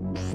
As